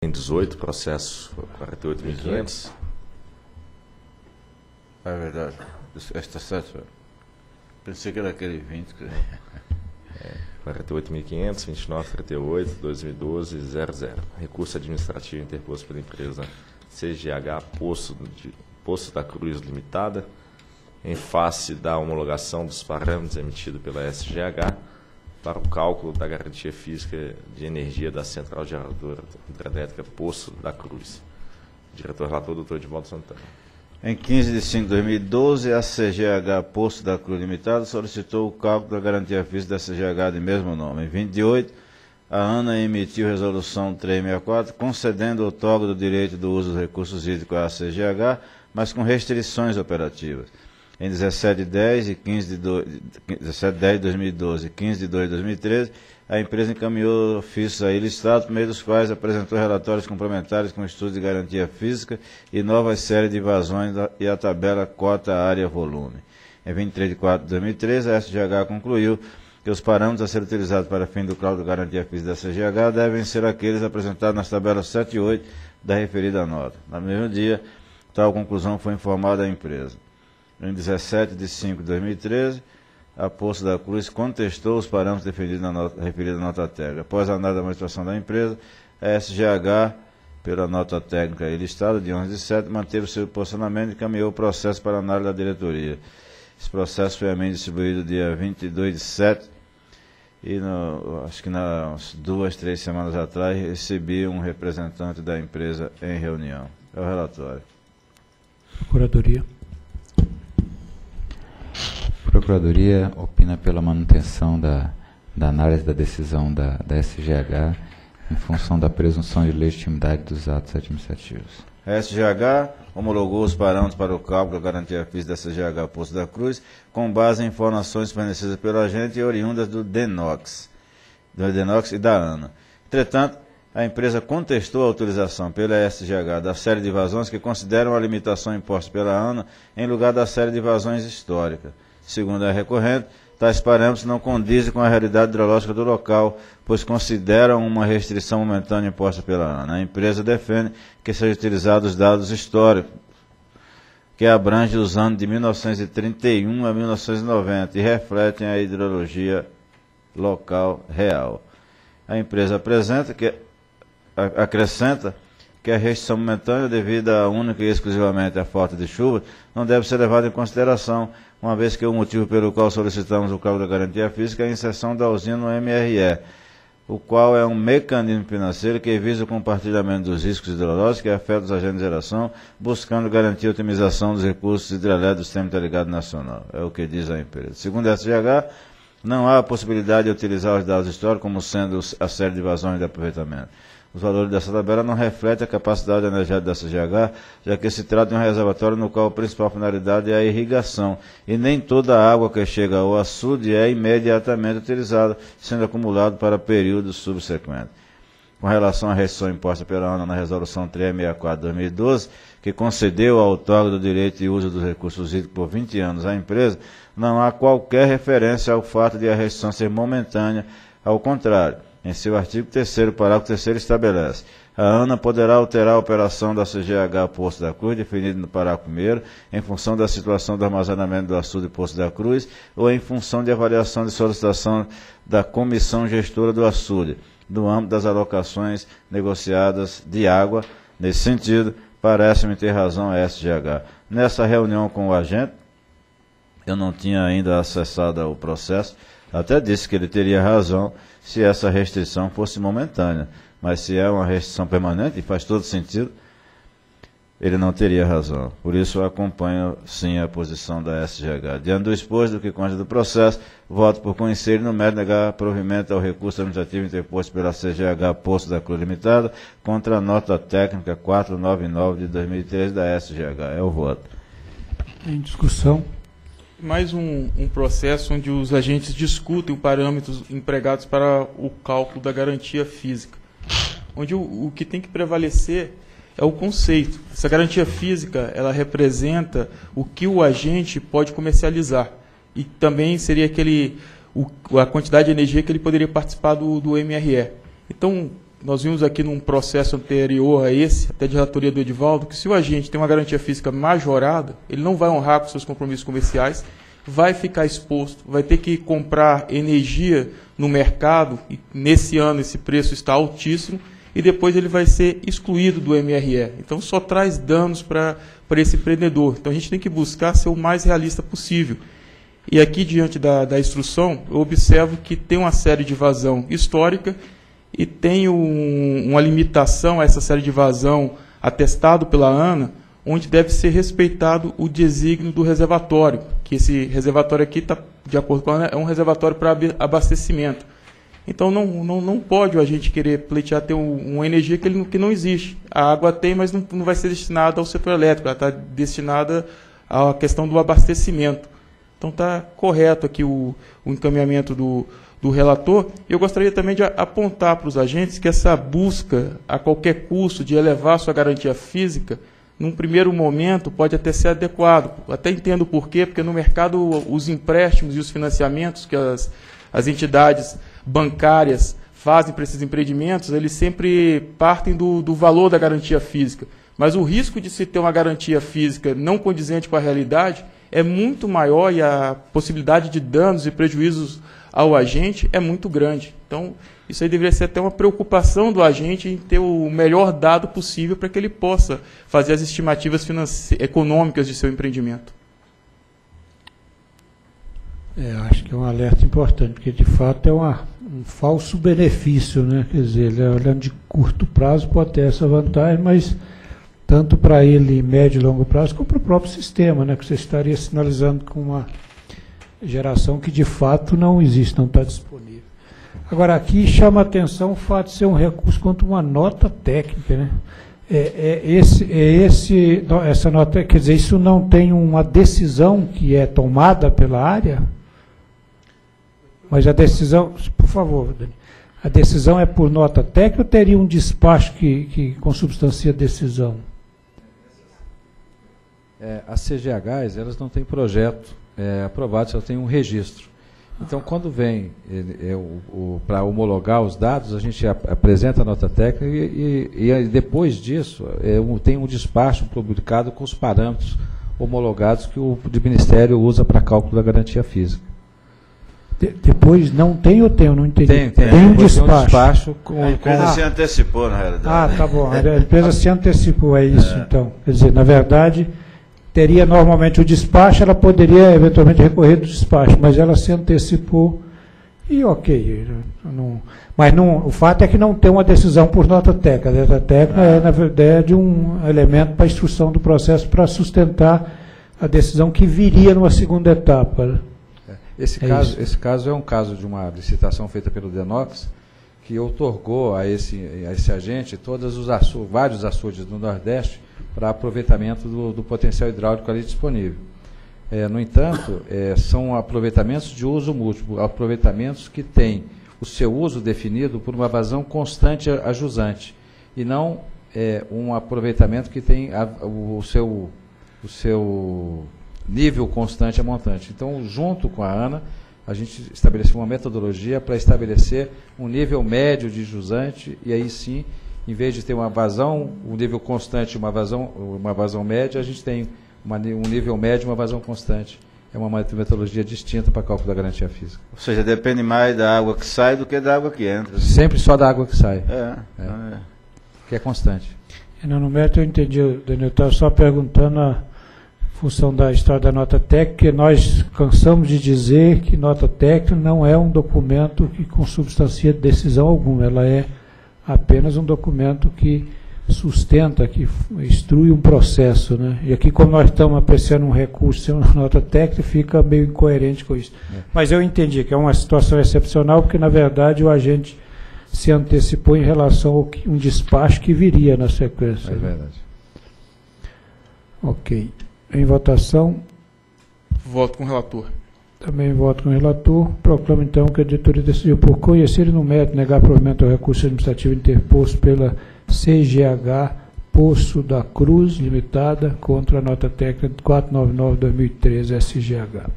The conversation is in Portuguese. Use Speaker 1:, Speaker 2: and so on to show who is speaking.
Speaker 1: Em 18, processo 48.500.
Speaker 2: É verdade. Está certo. Pensei que era aquele 20. Que...
Speaker 1: É, 48.500, 29, 38, 2012, 00. Recurso administrativo interposto pela empresa CGH Poço, de, Poço da Cruz Limitada, em face da homologação dos parâmetros emitido pela SGH para o cálculo da garantia física de energia da Central Geradora Hidrelétrica Poço da Cruz. Diretor relator, doutor Edvaldo Santana.
Speaker 2: Em 15 de 5 de 2012, a CGH Poço da Cruz Limitada solicitou o cálculo da garantia física da CGH de mesmo nome. Em 28, a ANA emitiu resolução 364, concedendo o toque do direito do uso dos recursos hídricos à CGH, mas com restrições operativas. Em 17 de 10 e 15 de, do, 17 de 10 de 2012 e 15 de 2 de 2013, a empresa encaminhou ofícios aí listados, por meio dos quais apresentou relatórios complementares com estudo de garantia física e novas séries de vazões e a tabela cota área volume. Em 23 de 4 de 2013, a SGH concluiu que os parâmetros a serem utilizados para fim do cláusula de garantia física da SGH devem ser aqueles apresentados nas tabelas 7 e 8 da referida nota. No mesmo dia, tal conclusão foi informada à empresa. Em 17 de 5 de 2013, a Poço da Cruz contestou os parâmetros definidos na nota, referida nota técnica. Após a análise da administração da empresa, a SGH, pela nota técnica e listada de 11 de 7, manteve seu posicionamento e caminhou o processo para análise da diretoria. Esse processo foi a mim distribuído dia 22 de 7 e no, acho que nas duas, três semanas atrás recebi um representante da empresa em reunião. É o relatório.
Speaker 3: Procuradoria.
Speaker 4: Procuradoria opina pela manutenção da, da análise da decisão da, da SGH em função da presunção de legitimidade dos atos administrativos.
Speaker 2: A SGH homologou os parâmetros para o cálculo da garantia física da SGH Poço da Cruz com base em informações fornecidas pelo agente e oriundas do DENOX, do DENOX e da ANA. Entretanto, a empresa contestou a autorização pela SGH da série de vazões que consideram a limitação imposta pela ANA em lugar da série de vazões histórica. Segundo a recorrente, tais parâmetros não condizem com a realidade hidrológica do local, pois consideram uma restrição momentânea imposta pela ANA. A empresa defende que sejam utilizados dados históricos, que abrangem os anos de 1931 a 1990 e refletem a hidrologia local real. A empresa apresenta que acrescenta que a restrição momentânea devido única e exclusivamente à falta de chuva não deve ser levada em consideração, uma vez que o motivo pelo qual solicitamos o cálculo da garantia física é a inserção da usina no MRE, o qual é um mecanismo financeiro que visa o compartilhamento dos riscos hidrológicos que afetam os agentes de geração, buscando garantir a otimização dos recursos hidrelétricos do Sistema Interligado Nacional. É o que diz a empresa. Segundo a SGH, não há possibilidade de utilizar os dados históricos como sendo a série de vazões de aproveitamento. Os valores dessa tabela não refletem a capacidade energética da CGH, já que se trata de um reservatório no qual a principal finalidade é a irrigação, e nem toda a água que chega ao açude é imediatamente utilizada, sendo acumulado para períodos subsequentes. Com relação à restrição imposta pela ANA na Resolução 364-2012, que concedeu a outorga do direito de uso dos recursos hídricos por 20 anos à empresa, não há qualquer referência ao fato de a restrição ser momentânea, ao contrário em seu artigo 3 parágrafo 3 estabelece a ANA poderá alterar a operação da CGH Poço da Cruz, definida no parágrafo 1 em função da situação do armazenamento do açude Poço da Cruz ou em função de avaliação de solicitação da Comissão Gestora do Açude, no âmbito das alocações negociadas de água. Nesse sentido, parece-me ter razão a SGH. Nessa reunião com o agente, eu não tinha ainda acessado o processo, até disse que ele teria razão se essa restrição fosse momentânea. Mas se é uma restrição permanente, e faz todo sentido, ele não teria razão. Por isso eu acompanho sim a posição da SGH. Diante do exposto do que consta do processo, voto por conhecer e no mérito negar provimento ao recurso administrativo interposto pela CGH Posto da Cruz Limitada contra a nota técnica 499 de 2013 da SGH. É o voto.
Speaker 3: Em discussão
Speaker 5: mais um, um, processo onde os agentes discutem os parâmetros empregados para o cálculo da garantia física. Onde o, o, que tem que prevalecer é o conceito. Essa garantia física, ela representa o que o agente pode comercializar. E também seria aquele, o, a quantidade de energia que ele poderia participar do, do MRE. Então, nós vimos aqui num processo anterior a esse, até de relatoria do Edivaldo, que se o agente tem uma garantia física majorada, ele não vai honrar com seus compromissos comerciais, vai ficar exposto, vai ter que comprar energia no mercado, e nesse ano esse preço está altíssimo, e depois ele vai ser excluído do MRE. Então só traz danos para esse empreendedor. Então a gente tem que buscar ser o mais realista possível. E aqui, diante da, da instrução, eu observo que tem uma série de vazão histórica e tem um, uma limitação a essa série de vazão atestado pela ANA, onde deve ser respeitado o desígnio do reservatório, que esse reservatório aqui está, de acordo com a ANA, é um reservatório para abastecimento. Então não, não, não pode a gente querer pleitear ter um, uma energia que, ele, que não existe. A água tem, mas não, não vai ser destinada ao setor elétrico, ela está destinada à questão do abastecimento. Então está correto aqui o, o encaminhamento do, do relator. Eu gostaria também de apontar para os agentes que essa busca a qualquer custo de elevar sua garantia física, num primeiro momento, pode até ser adequado. Até entendo por quê, porque no mercado os empréstimos e os financiamentos que as, as entidades bancárias fazem para esses empreendimentos, eles sempre partem do, do valor da garantia física. Mas o risco de se ter uma garantia física não condizente com a realidade é muito maior e a possibilidade de danos e prejuízos ao agente é muito grande. Então, isso aí deveria ser até uma preocupação do agente em ter o melhor dado possível para que ele possa fazer as estimativas econômicas de seu empreendimento.
Speaker 3: É, acho que é um alerta importante, porque de fato é uma, um falso benefício, né? Quer dizer, olhando de curto prazo pode ter essa vantagem, mas tanto para ele médio e longo prazo, como para o próprio sistema, né, que você estaria sinalizando com uma geração que de fato não existe, não está disponível. Agora, aqui chama a atenção o fato de ser um recurso quanto uma nota técnica. Né? É, é, esse, é esse, essa nota, quer dizer, isso não tem uma decisão que é tomada pela área? Mas a decisão, por favor, Dani, a decisão é por nota técnica ou teria um despacho que, que consubstancia a decisão?
Speaker 6: É, as CGHs, elas não têm projeto é, aprovado, só tem um registro. Então, quando vem é, para homologar os dados, a gente ap apresenta a nota técnica e, e, e depois disso é, um, tem um despacho publicado com os parâmetros homologados que o Ministério usa para cálculo da garantia física.
Speaker 3: De, depois não tem ou tem? Eu não entendi.
Speaker 6: Tem, tem.
Speaker 3: tem um despacho. Tem um despacho
Speaker 2: com, a empresa com... se antecipou, na realidade.
Speaker 3: Ah, tá bom. A empresa se antecipou, é isso, é. então. Quer dizer, na verdade teria normalmente o despacho, ela poderia eventualmente recorrer do despacho, mas ela se antecipou e ok. Não, mas não, o fato é que não tem uma decisão por nota técnica. A nota técnica é, na verdade, um elemento para a instrução do processo para sustentar a decisão que viria numa segunda etapa.
Speaker 6: É, esse, é caso, esse caso é um caso de uma licitação feita pelo Denox, que otorgou a esse, a esse agente todos os açu vários açudes do Nordeste para aproveitamento do, do, potencial hidráulico ali disponível. É, no entanto, é, são aproveitamentos de uso múltiplo, aproveitamentos que têm o seu uso definido por uma vazão constante a, jusante, e não é, um aproveitamento que tem a, o, seu, o seu nível constante a montante. Então, junto com a ANA, a gente estabeleceu uma metodologia para estabelecer um nível médio de jusante, e aí sim em vez de ter uma vazão, um nível constante e uma vazão, uma vazão média, a gente tem uma, um nível médio e uma vazão constante. É uma metodologia distinta para cálculo da garantia física.
Speaker 2: Ou seja, depende mais da água que sai do que da água que entra.
Speaker 6: Sempre só da água que sai.
Speaker 2: É. é. é.
Speaker 6: Que é constante.
Speaker 3: No mérito eu entendi, Daniel. Estava só perguntando a função da história da nota técnica, nós cansamos de dizer que nota técnica não é um documento que consubstancia decisão alguma. Ela é apenas um documento que sustenta, que instrui um processo. Né? E aqui, como nós estamos apreciando um recurso sem uma nota técnica, fica meio incoerente com isso. É. Mas eu entendi que é uma situação excepcional, porque, na verdade, o agente se antecipou em relação a um despacho que viria na sequência.
Speaker 6: É verdade.
Speaker 3: Ok. Em votação.
Speaker 5: Voto com o relator.
Speaker 3: Também voto com o relator. Proclamo, então, que a diretoria decidiu por conhecer e no mérito negar provimento ao recurso administrativo interposto pela CGH Poço da Cruz Limitada contra a nota técnica 499-2013 SGH.